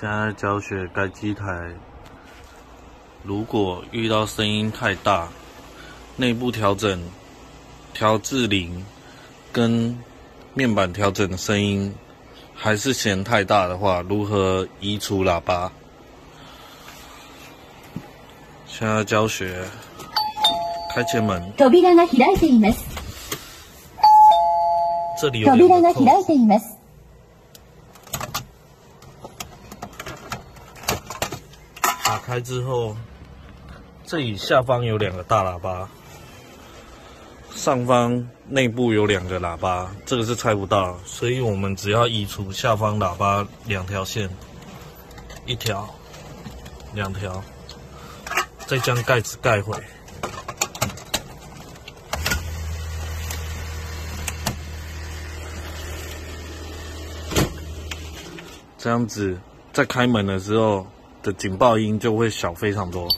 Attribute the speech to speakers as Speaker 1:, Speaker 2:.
Speaker 1: 现在教学该机台，如果遇到声音太大，内部调整调至零，跟面板调整的声音还是嫌太大的话，如何移除喇叭？现在教学，开前门，
Speaker 2: 扉が開いています。
Speaker 1: 这里有 打开之后，这里下方有两个大喇叭，上方内部有两个喇叭，这个是拆不到，所以我们只要移除下方喇叭两条线，一条、两条，再将盖子盖回。这样子，在开门的时候的警报音就会小非常多。